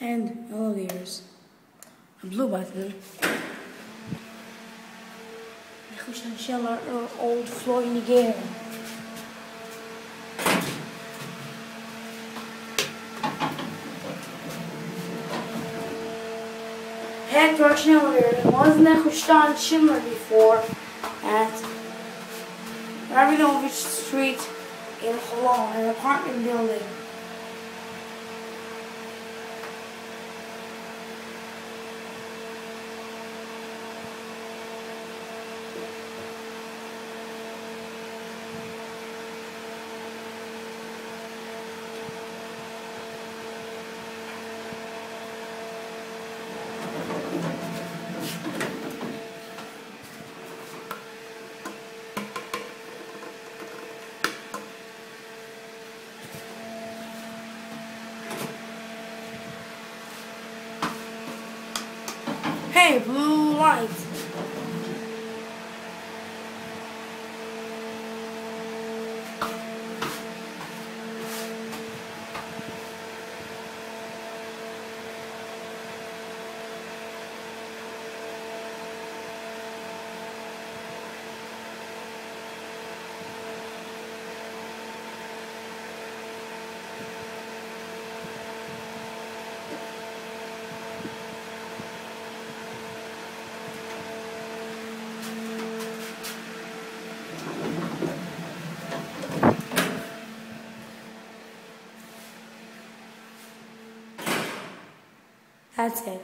and yellow gears. A blue button. Reconstruction old flowing gear. Heck Rockshimmer wasn't a Hushtan Schindler before at Rabinovich Street in Holon, an apartment building. Hey, blue light. That's it.